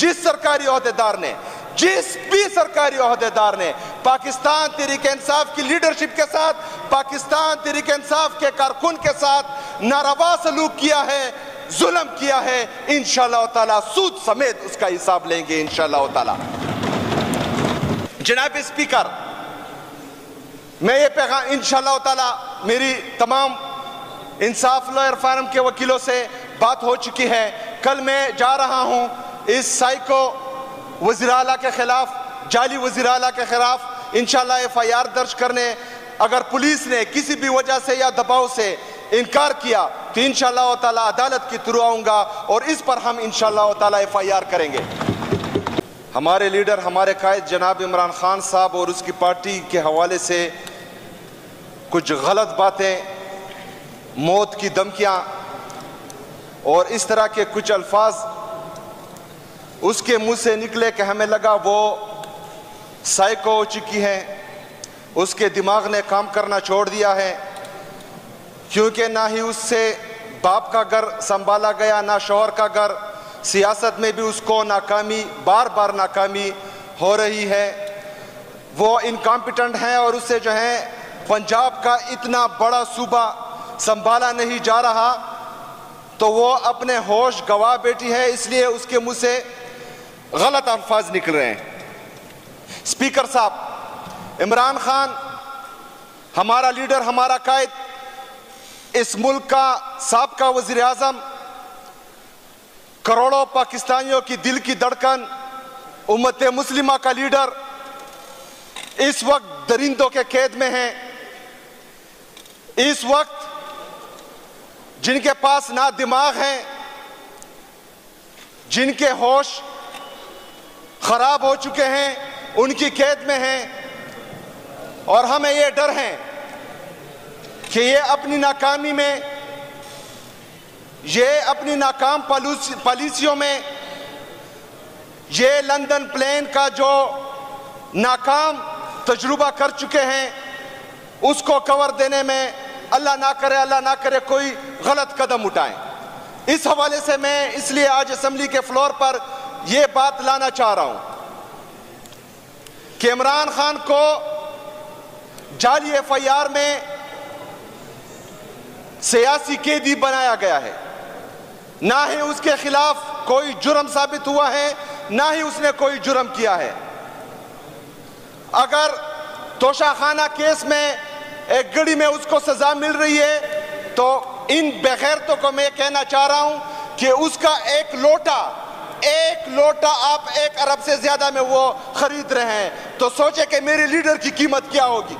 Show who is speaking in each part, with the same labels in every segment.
Speaker 1: जिस सरकारी अहदेदार ने, जिस भी सरकारी अहदेदार ने पाकिस्तान तहरीक इंसाफ की लीडरशिप के साथ, पाकिस्तान तहरीक इंसाफ के कारकुन के साथ नारवा सलूक किया है, जुल्म किया है इन ताला सूद समेत उसका हिसाब लेंगे इन ताला। जनाब स्पीकर, मैं ये पैगाम इन ताला मेरी तमाम इंसाफ लॉयर फार्म के वकीलों से बात हो चुकी है। कल मैं जा रहा हूँ इस साइको वज़ीर अला के खिलाफ, जाली वज़ीर अला के खिलाफ इनशाला एफ़ आई आर दर्ज करने, अगर पुलिस ने किसी भी वजह से या दबाव से इनकार किया तो इन ताला अदालत की थ्रू आऊँगा और इस पर हम इन ताला एफ़ आई आर करेंगे। हमारे लीडर, हमारे कायद जनाब इमरान खान साहब और उसकी पार्टी के हवाले से कुछ गलत बातें, मौत की धमकियाँ और इस तरह के कुछ अल्फाज उसके मुँह से निकले कि हमें लगा वो साइको हो चुकी है। उसके दिमाग ने काम करना छोड़ दिया है। क्योंकि ना ही उससे बाप का घर संभाला गया, ना शोहर का घर, सियासत में भी उसको नाकामी बार बार नाकामी हो रही है। वो इनकॉम्पिटेंट हैं और उससे जो है, पंजाब का इतना बड़ा सूबा संभाला नहीं जा रहा तो वो अपने होश गवा बैठी है, इसलिए उसके मुँह से गलत अल्फाज निकल रहे हैं स्पीकर साहब इमरान खान हमारा लीडर हमारा कायद इस मुल्क का सबका वज़ीर आज़म करोड़ों पाकिस्तानियों की दिल की धड़कन उम्मत मुस्लिमा का लीडर इस वक्त दरिंदों के कैद में है इस वक्त जिनके पास ना दिमाग है जिनके होश खराब हो चुके हैं, उनकी कैद में हैं, और हमें ये डर है कि ये अपनी नाकामी में, ये अपनी नाकाम पॉलिसियों में, ये लंदन प्लेन का जो नाकाम तजुर्बा कर चुके हैं, उसको कवर देने में अल्लाह ना करे, अल्लाह ना करे कोई गलत कदम उठाएँ। इस हवाले से मैं इसलिए आज असम्बली के फ्लोर पर यह बात लाना चाह रहा हूँ कि इमरान खान को जाली एफ़ आई आर में सियासी कैदी बनाया गया है। ना ही उसके खिलाफ कोई जुर्म साबित हुआ है, ना ही उसने कोई जुर्म किया है। अगर तोशाखाना केस में एक गड़ी में उसको सजा मिल रही है तो इन बेगैरतों को मैं कहना चाह रहा हूँ कि उसका एक लोटा एक लोटा आप एक अरब से ज़्यादा में वो खरीद रहे हैं तो सोचे कि मेरे लीडर की कीमत क्या होगी?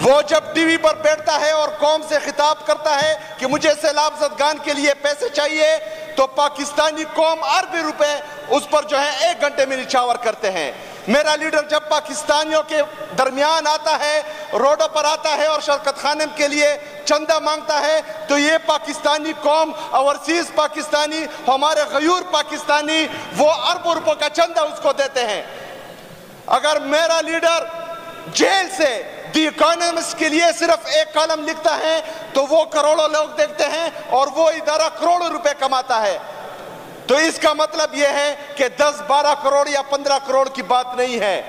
Speaker 1: वो जब टीवी पर बैठता है और कौम से खिताब करता है कि मुझे सैलाब जदगान के लिए पैसे चाहिए तो पाकिस्तानी कौम अरबी रुपए उस पर जो है एक घंटे में निछावर करते हैं। मेरा लीडर जब पाकिस्तानियों के दरमियान आता है, रोडों पर आता है और शरकत खाने के लिए चंदा माँगता है तो ये पाकिस्तानी कौम ओवरसीज पाकिस्तानी, हमारे गयूर पाकिस्तानी, वो अरबों रुपयों का चंदा उसको देते हैं। अगर मेरा लीडर जेल से, दी के लिए सिर्फ़ एक कॉलम लिखता है तो वो करोड़ों लोग देखते हैं और वो इदारा करोड़ों रुपए कमाता है। तो इसका मतलब यह है कि 10-12 करोड़ या 15 करोड़ की बात नहीं है।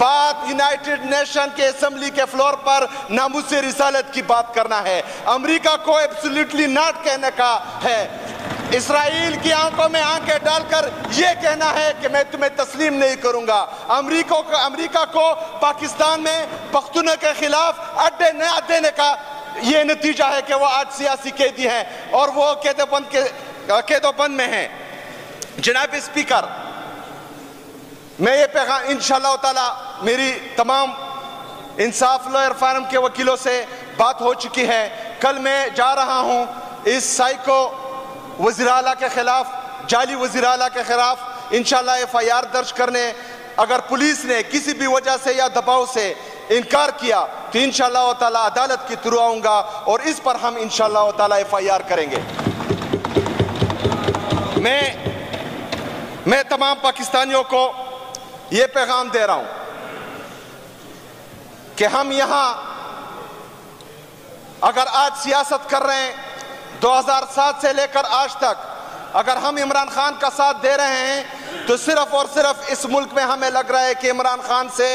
Speaker 1: बात यूनाइटेड नेशन के असेंबली के फ्लोर पर नामुस रिसालत की बात करना है। अमेरिका को एब्सोल्युटली नॉट कहने का है। इसराइल की आँखों में आँखें डालकर यह कहना है कि मैं तुम्हें तस्लीम नहीं करूँगा। अमेरिका को, अमरीका को पाकिस्तान में पख्तून के खिलाफ अड्डे न देने का यह नतीजा है कि वो आज सियासी कैदी हैं और वो कैदोबंद के कैदोबंद में हैं। जनाब स्पीकर, मैं ये पैगाम इन ताला मेरी तमाम इंसाफ लॉयर फार्म के वकीलों से बात हो चुकी है। कल मैं जा रहा हूँ इस साइको अला के खिलाफ, जाली वज़ीर अला के खिलाफ इनशाला एफ़ आई आर दर्ज करने, अगर पुलिस ने किसी भी वजह से या दबाव से इनकार किया तो इन ताला अदालत के थ्रू आऊँगा और इस पर हम इन ताला एफ़ आई आर करेंगे। मैं मैं तमाम पाकिस्तानियों को ये पैगाम दे रहा हूँ कि हम यहाँ अगर आज सियासत कर रहे हैं 2007 से लेकर आज तक, अगर हम इमरान खान का साथ दे रहे हैं तो सिर्फ़ और सिर्फ़ इस मुल्क में हमें लग रहा है कि इमरान खान से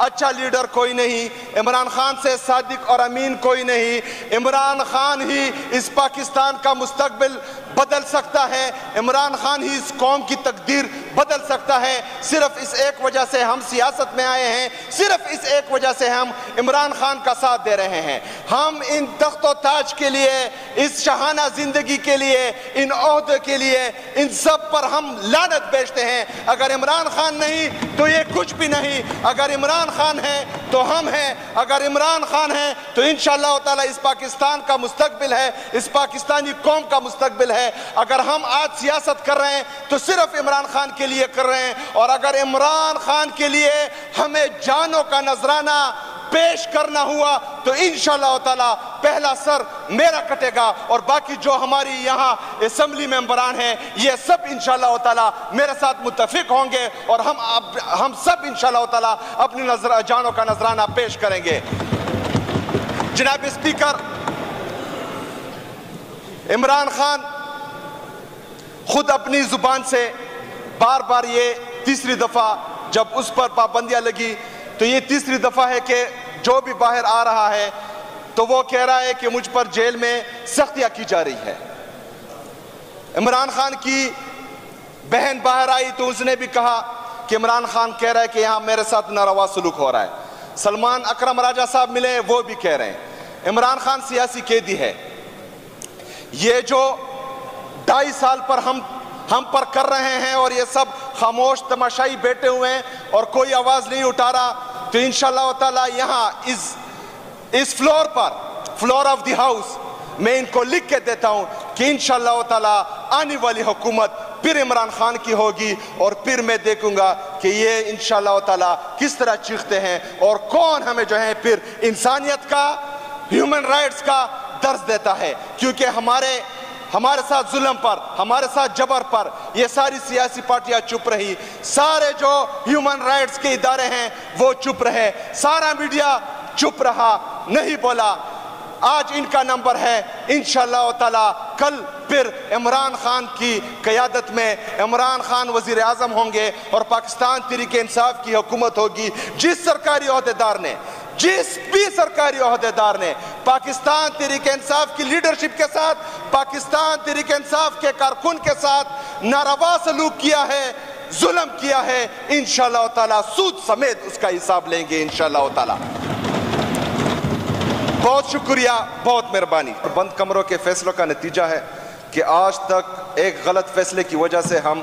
Speaker 1: अच्छा लीडर कोई नहीं, इमरान खान से सादिक और अमीन कोई नहीं, इमरान खान ही इस पाकिस्तान का मुस्तकबिल बदल सकता है। इमरान खान ही इस कौम की तकदीर बदल सकता है। सिर्फ़ इस एक वजह से हम सियासत में आए हैं। सिर्फ़ इस एक वजह से हम इमरान खान का साथ दे रहे हैं। हम इन तख्त ताज के लिए, इस शहाना ज़िंदगी के लिए, इन अहदे के लिए, इन सब पर हम लानत बेचते हैं। अगर इमरान खान नहीं तो ये कुछ भी नहीं। अगर इमरान खान है तो हम हैं। अगर इमरान खान है तो इन ताला इस पाकिस्तान का मुस्तकबिल है, इस पाकिस्तानी कौम का मुस्तकबिल है। अगर हम आज सियासत कर रहे हैं तो सिर्फ़ इमरान खान के लिए कर रहे हैं। और अगर इमरान खान के लिए हमें जानों का नजराना पेश करना हुआ तो इन ताला पहला सर मेरा कटेगा और बाकी जो हमारी यहाँ असम्बली मेंबरान हैं, ये सब इन ताला मेरे साथ मुतफिक होंगे और हम हम सब इन ताला अपनी नज़र, जानों का नजराना पेश करेंगे। जनाब स्पीकर इमरान खान खुद अपनी ज़ुबान से बार बार ये तीसरी दफ़ा जब उस पर पाबंदियाँ लगी तो ये तीसरी दफ़ा है कि जो भी बाहर आ रहा है तो वो कह रहा है कि मुझ पर जेल में सख्तियाँ की जा रही है। इमरान खान की बहन बाहर आई तो उसने भी कहा कि इमरान खान कह रहा है कि यहाँ मेरे साथ नारवा सलूक हो रहा है। सलमान अकरम राजा साहब मिले, वो भी कह रहे हैं। इमरान खान सियासी कैदी है। ये जो ढाई साल पर हम हम पर कर रहे हैं और ये सब खामोश, तमाशाई बैठे हुए हैं और कोई आवाज़ नहीं उठा रहा तो इन ताला यहाँ इस इस फ्लोर पर, फ्लोर ऑफ़ द हाउस, मैं इनको लिख के देता हूँ कि इन ताला आने वाली हुकूमत फिर इमरान खान की होगी और फिर मैं देखूँगा कि ये इन ताला किस तरह चीखते हैं और कौन हमें जो है फिर इंसानियत का ह्यूमन राइट्स का दर्ज देता है। क्योंकि हमारे हमारे साथ जुल्म पर, हमारे साथ जबर पर, ये सारी सियासी पार्टियाँ चुप रही। सारे जो ह्यूमन राइट्स के इदारे हैं, वो चुप रहे। सारा मीडिया चुप रहा, नहीं बोला। आज इनका नंबर है इन ताला, कल फिर इमरान खान की क्यादत में इमरान खान वज़ीर आज़म होंगे और पाकिस्तान तरीके इंसाफ की हुकूमत होगी, जिस सरकारी अहदेदार ने जिस भी सरकारी अहदेदार ने पाकिस्तान तरीके इंसाफ की लीडरशिप के साथ, पाकिस्तान तरीके इंसाफ के कारकुन के साथ नारवा सलूक किया है, जुल्म किया है इन ताला सूद समेत उसका हिसाब लेंगे इन ताला। बहुत शुक्रिया, बहुत मेहरबानी। बंद कमरों के फैसलों का नतीजा है कि आज तक एक गलत फैसले की वजह से हम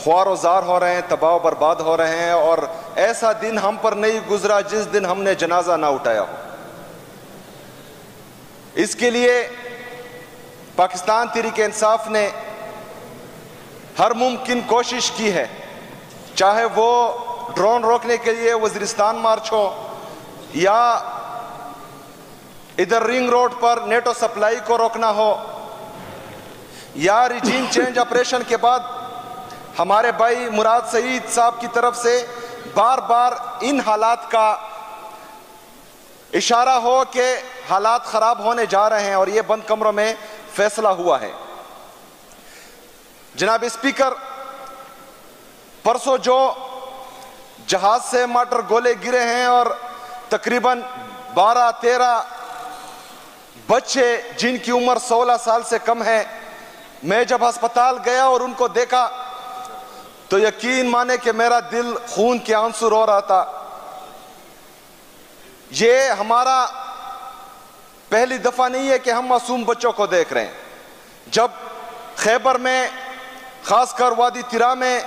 Speaker 1: ख्वार जार हो रहे हैं, तबाह बर्बाद हो रहे हैं और ऐसा दिन हम पर नहीं गुजरा जिस दिन हमने जनाजा ना उठाया हो। इसके लिए पाकिस्तान तरीके इंसाफ ने हर मुमकिन कोशिश की है, चाहे वो ड्रोन रोकने के लिए वजीरिस्तान मार्च हो या इधर रिंग रोड पर नेटो सप्लाई को रोकना हो या रिजीम चेंज ऑपरेशन के बाद हमारे भाई मुराद सईद साहब की तरफ़ से बार बार इन हालात का इशारा हो कि हालात खराब होने जा रहे हैं और ये बंद कमरों में फैसला हुआ है। जनाब स्पीकर, परसों जो जहाज़ से मटर गोले गिरे हैं और तकरीबन 12-13 बच्चे, जिनकी उम्र 16 साल से कम है, मैं जब अस्पताल गया और उनको देखा तो यकीन माने कि मेरा दिल खून के आँसू रो रहा था। ये हमारा पहली दफ़ा नहीं है कि हम मासूम बच्चों को देख रहे हैं। जब खैबर में, खासकर वादी तिरा में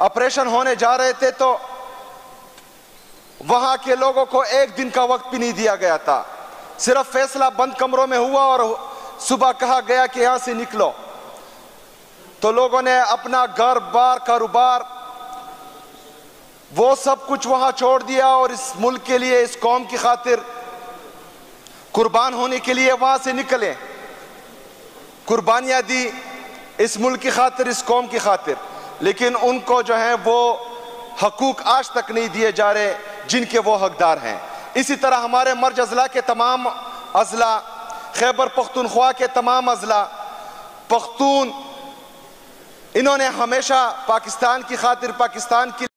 Speaker 1: ऑपरेशन होने जा रहे थे तो वहाँ के लोगों को एक दिन का वक्त भी नहीं दिया गया था। सिर्फ़ फैसला बंद कमरों में हुआ और सुबह कहा गया कि यहाँ से निकलो। तो लोगों ने अपना घर बार कारोबार वो सब कुछ वहाँ छोड़ दिया और इस मुल्क के लिए, इस कौम की खातिर कुर्बान होने के लिए वहाँ से निकले। कुर्बानियाँ दी इस मुल्क की खातिर, इस कौम की खातिर। लेकिन उनको जो है, वो हकूक आज तक नहीं दिए जा रहे जिनके वो हकदार हैं। इसी तरह हमारे मर्ज अजला के तमाम अजला, खैबर पख्तूनख्वा के तमाम अजला, पख्तून इन्होंने हमेशा पाकिस्तान की खातिर पाकिस्तान की